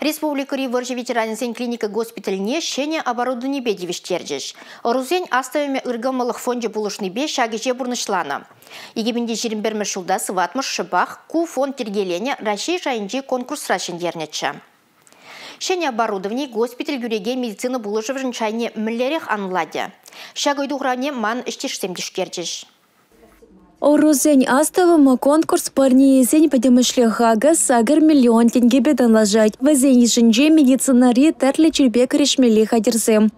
Республикари выржы ветеранизен клиника госпитальне шене оборудование бедевиштердеш. Орузен астовеме ыргамалық фонде булышны бе шагеже бурнышлана. Егебінде жерімбермі шулда сыватмыш шыбақ ку фонд тергелене Россия жайынже конкурс рашендернечі. Шене оборудование госпиталь юреге медицина булышывжын чайне міллерех анладя. Шагойду хране ман іштешсемдешкердеш. Орузень астовыма конкурс парниесень подемышле хага сагыр миллион тенге бедан лажать. Вазень жинже медицинари тәрлі чүрбек решмели хадерзем.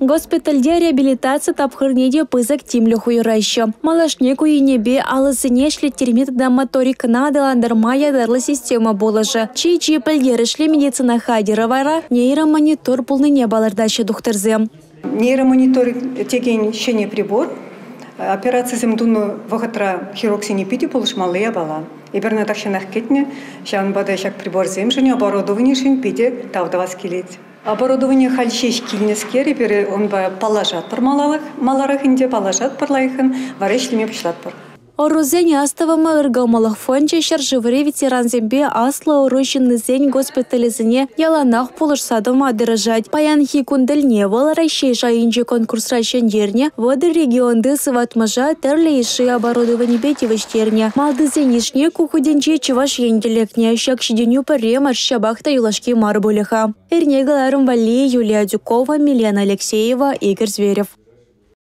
Госпитальде реабилитация тапхырнеде пызык тимлі хуйрайшы. Малашне куйнебе алысыне шлеттермет да моторик надаландырма ядарлы система болыжы. Чей-чей пілгерішлі медицина хадеровара нейромонитор пулныне балардашы духтырзем. Нейромониторик теген шене прибор, операциясым дуну вахатра хироксини пити полушмалы я бала. Иберна так шанах кетне, шан бада шак прибор зем, шане оборудование шин пити тавдавас келет. Оборудование хальшеш килнескер, ибері он ба палажат пар маларах инде палажат пар лайхын, варешлеме пишлат пар. Орузень астывымы ыргамалық фонче шаржывыры ветеран зембе аслы орущины зень госпитализіне яланақ полыш садыма дырыжать. Паян хи кундельне вол жайынче конкурс райшендерне воды регионды сыватмажа тәрлі иши оборудование. Малды зенишне кухуденче чываш енделекне шак шиденю паре маршабахта юлашки марбулиха. Эрнегаларым Вали, Юлия Дюкова, Милена Алексеева, Игорь Зверев.